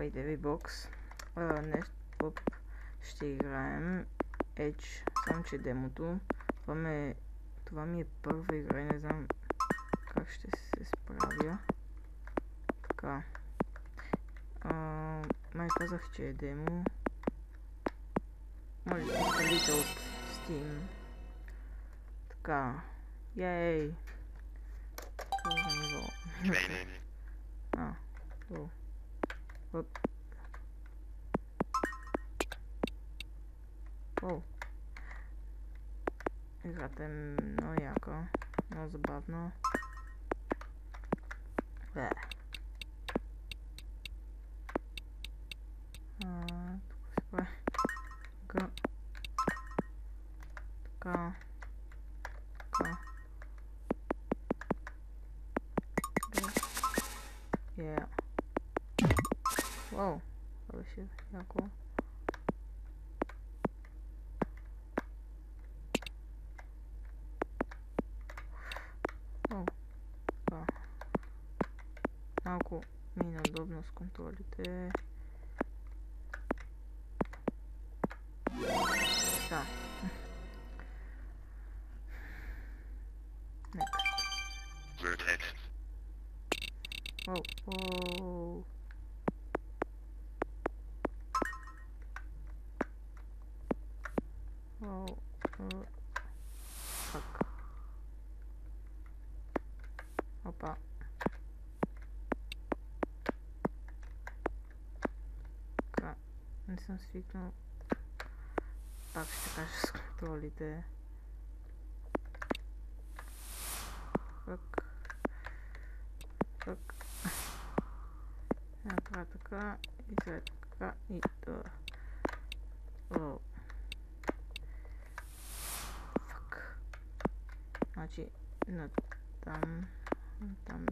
Здравейте ви, бокс. Днес пъп ще играем Edge, само че демото. Това, ме, това ми е първа игра не знам как ще се справя. Така. А, май казах, че е демо. Може да изпалите от Steam. Така. Йей! Първо ниво. А, долу. No. Wow. Zatem, no jako? No zabawno. Bleh. Беше яко. О, това. Малко ми е неудобно с контролите. Да. Next. Оу, оу. Оу, оу. Так. Опа. Така. Не съм свикнал. Пак ще кажа с контролите. Фък. Фък. Направя така и след така и това. О. Фак. Значи на там, на там.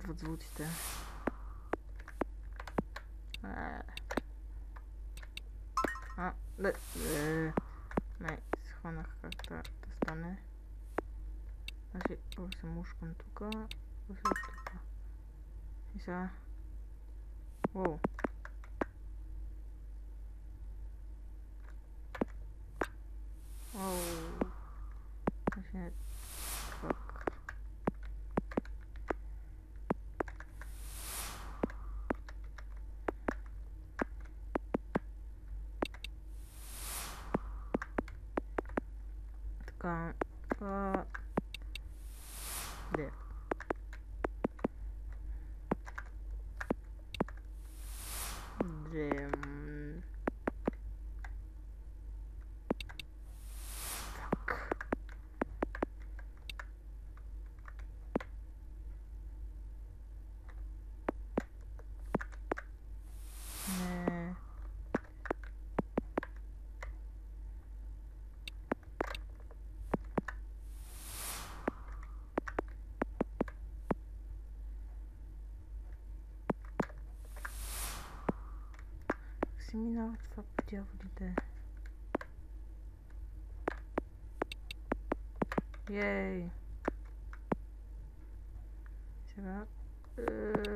nad wat woedt, hè. А, да, э, мы схонах как-то достанем. Значит, осы мушкам тука, осы тука. И все. Воу. 間はでで Seminarstwa Pdiawlidy. Jej. Siema. Yy.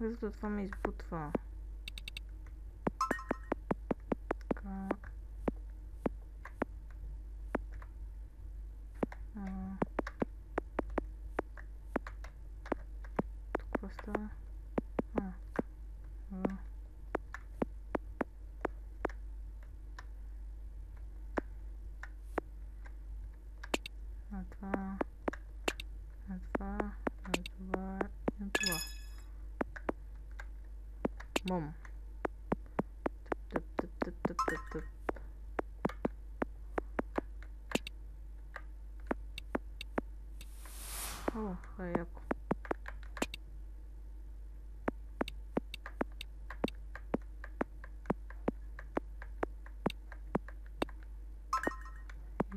Jest to dwa miejsc butwa. О, а.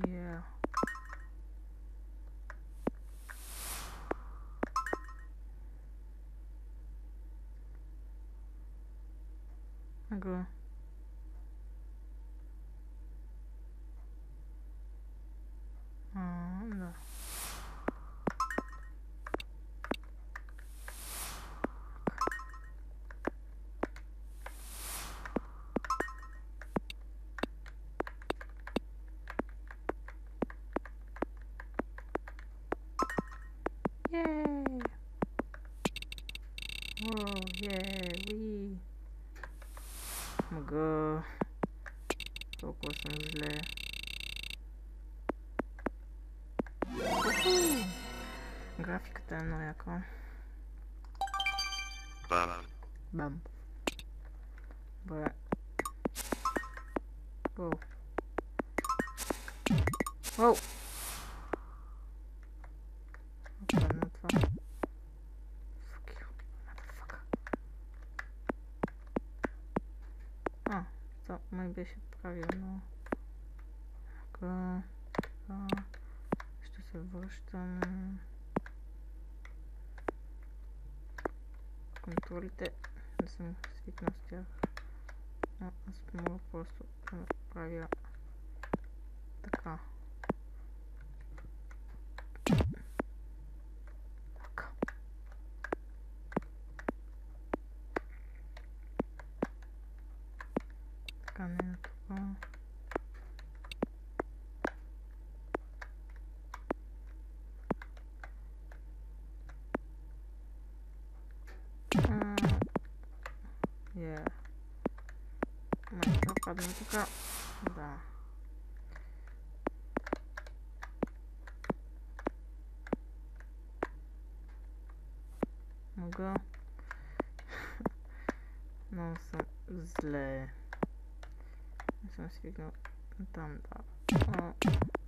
Yeah. Ага. Yay! Whoa, yeah, we. I'm gonna go. Go Kozmuzle. Grafika temno. Bam. Bam. Bo... Wow. Whoa. Връщам. Контролите не съм свикнал с тях. А, аз мога просто да направя. Така. Yeah. Mas não cabe muito pra... Dá. Mogę... No są źle. Są świetne. Tam, da. O.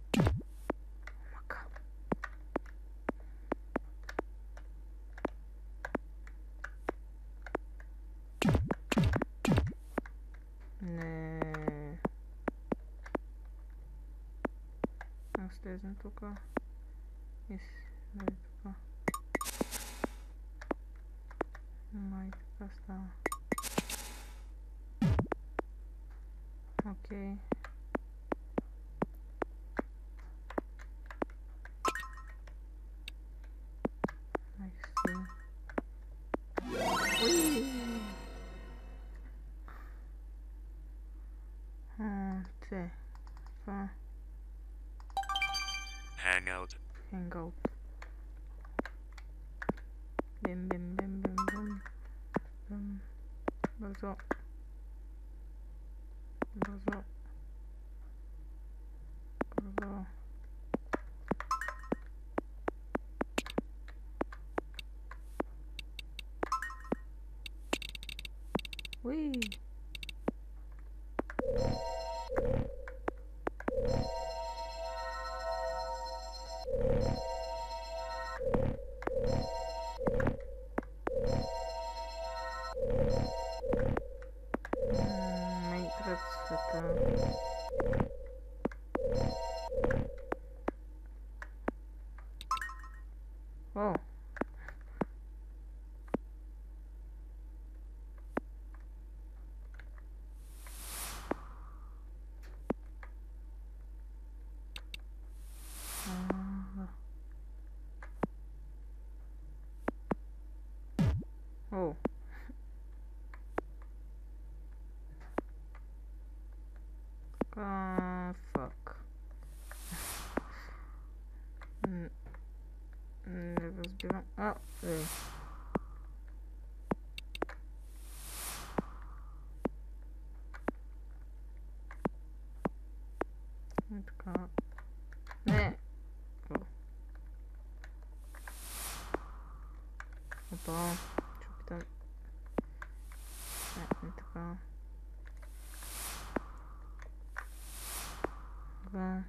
Não toca Esse. Vai tocar. Mais gastar. Ok. Like so. and go. Bim bim bim bim bim. bim. Bazo. Bazo. Bazo. Whee! И така. Не. Опа. Ще опитам. Така. Така.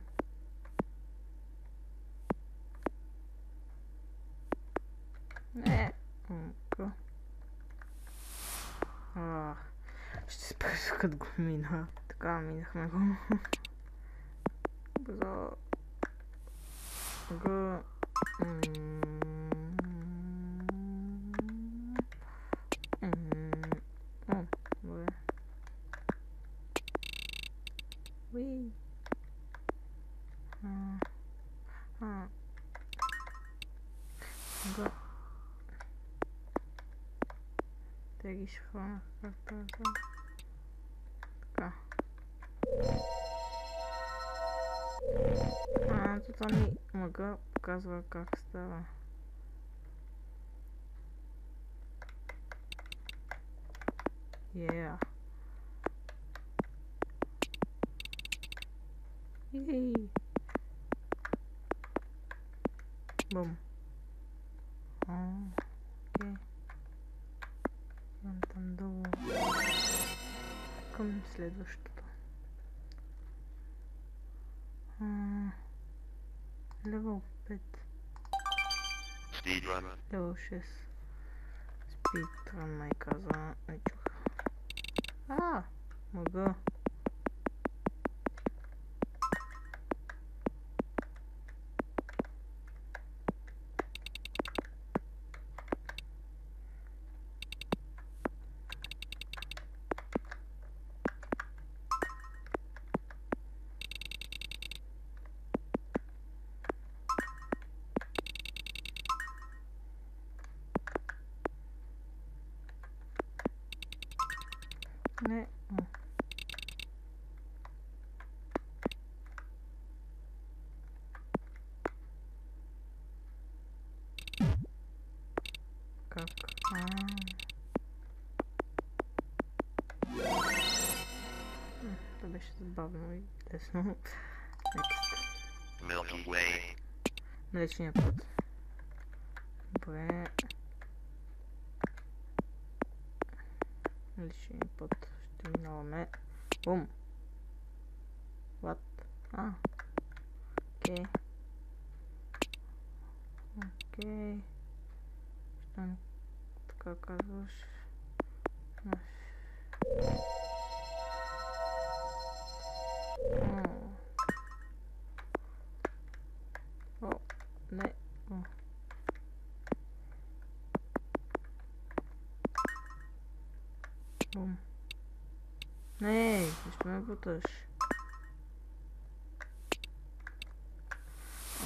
Не. Така. А, ще спра като го мина. Така, минахме го. вийшла. Така. А, тут он не могла показывала, как стало. Yeah. Към следващото. Левел 5. Speedrun. Левел 6. Спидран май каза. Не чух. А, мъга. probably não no next. Milky Way. Mlečně pod. Bude... Mlečně pod. Tím dáme. Boom. What? Ah. ok Okay. Tam taká kazuš. Буташ?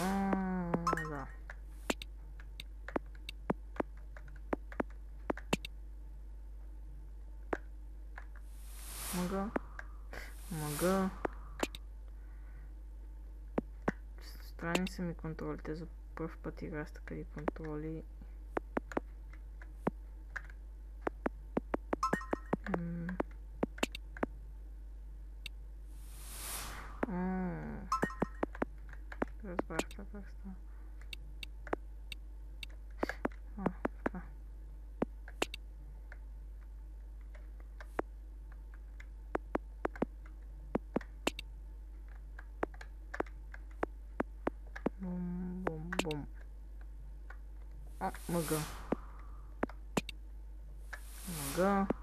А, да. Мога. Мога. Странни са ми контролите. За първ път игра с такива контроли. разборка просто стало. Бум-бум-бум. А, мага. Мага.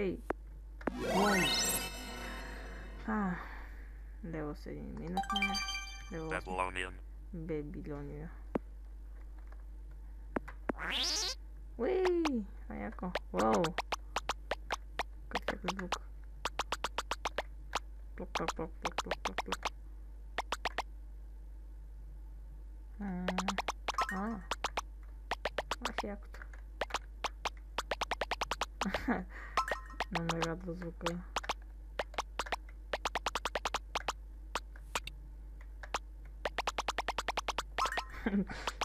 Ей! Бум! А, лево 7 минахме. Лево 8 Babylonian. Бебилония. Уи! А яко. Вау! Какъв е звук? Плок, плок, плок, плок, плок, плок, плок. А, а. não me zwykłe.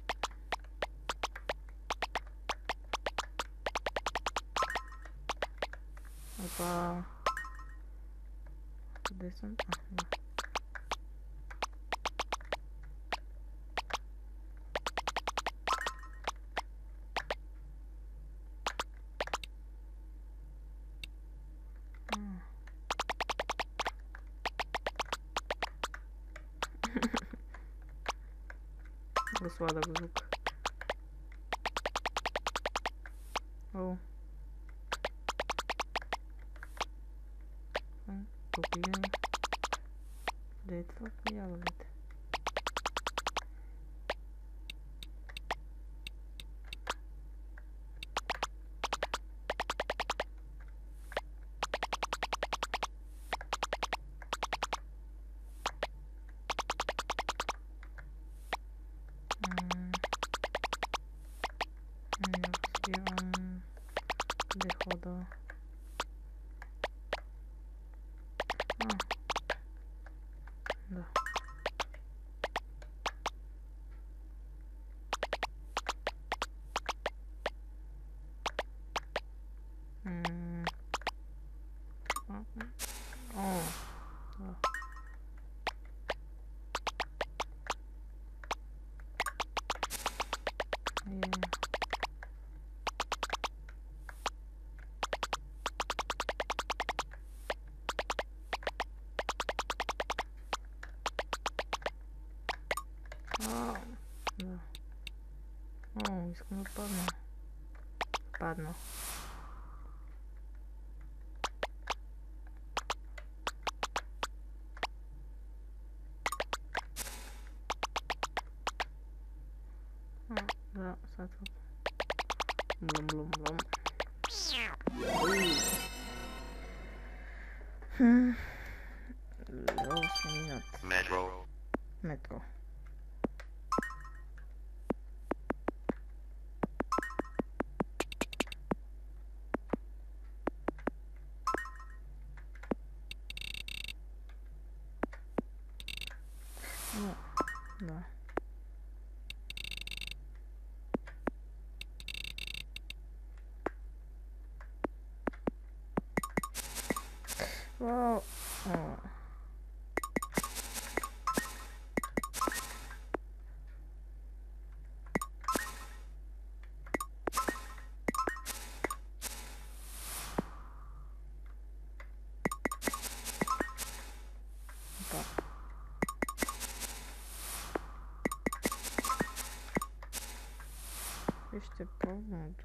Opa. Tutaj są? A. Sağda bırak. femme. Ah, ça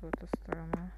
вот эта сторона.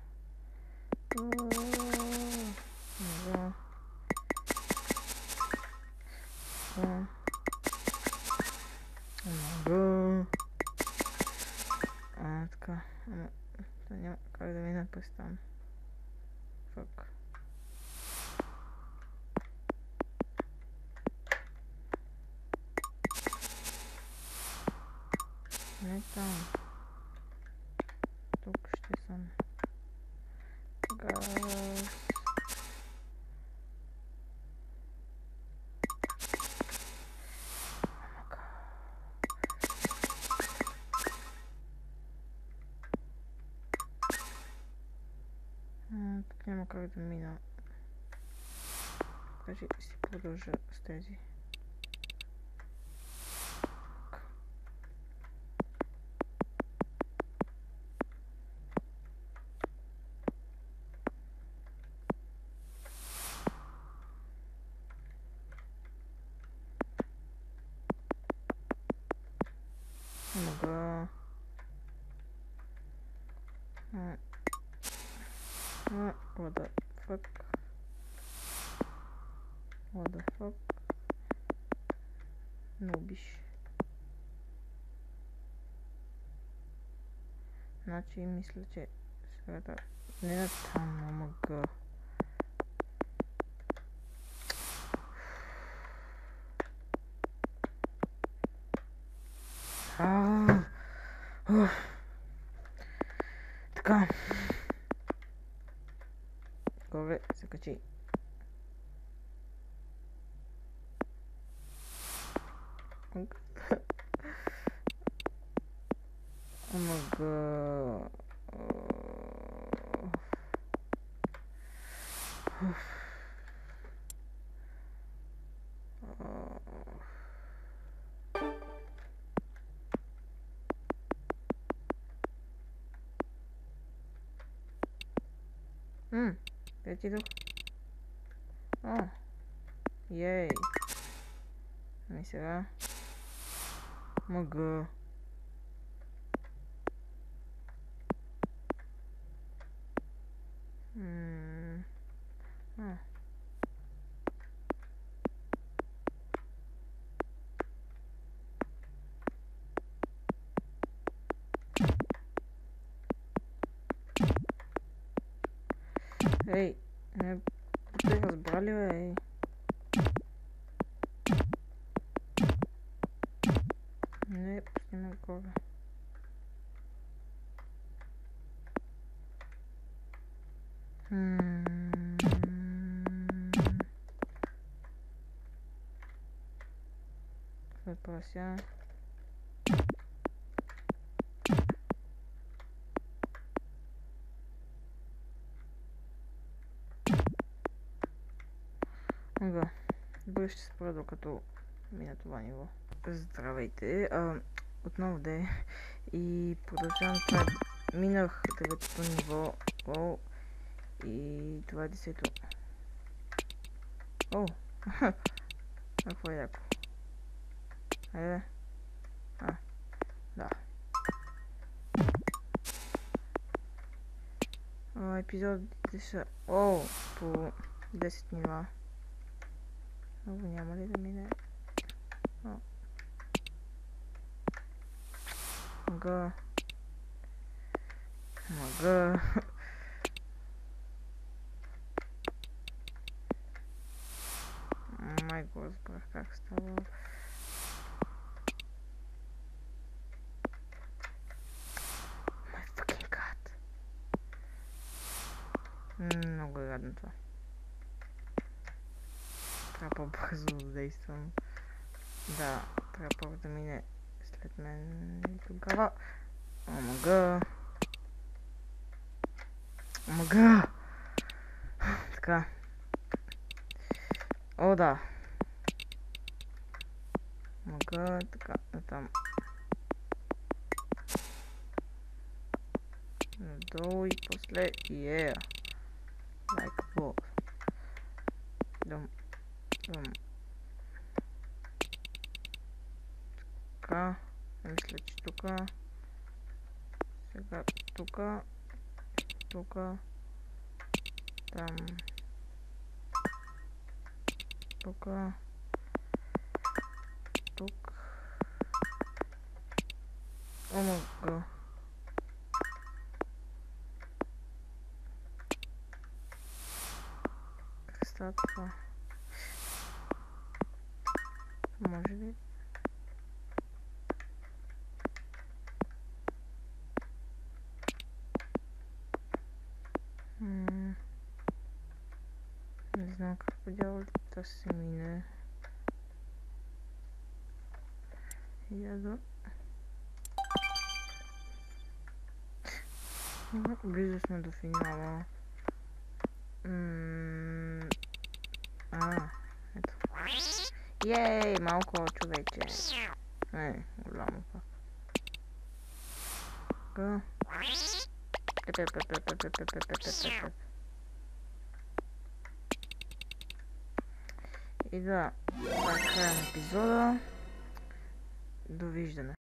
поэтому меня кажется, буду уже стадии. Значи мисля, че света не на там, ама г. Така. Горе се качи Fertig doch. Ah. Yay. Nicht so, ja. Mugge. Ah. Hey. Алло. Ну, я посниму голову. Вот, правя сега? Ага. Добре, ще се спра докато мина това ниво. Здравейте. А, отново де. И продължавам това. Минах деветото ниво. О. И това е десето. О. Какво е яко? Айде. А. Да. А, епизодите са... О, по 10 нива. Veniamo a determinare no. Maga. Maga. Мой господи, как с того... Ну, ладно, то. Трябва по-бързо да действам. Да, трябва първо да мине след мен тогава. Омага. Омага. Така. О, да. Омага, така, там. Надолу и после, yeah. Like boss. Дум. возьмем К, если штука, штука, штука, там, штука, штук. О, oh мой остаться. Не знам как по дявол да се мине. Я да... М, Близо сме до финала. М, А, ето. Ей, малко човече. Е, голямо пак. Така. Пе-пе-пе-пе-пе-пе-пе-пе-пе-пе-пе. И да, това е края на епизода. Довиждане.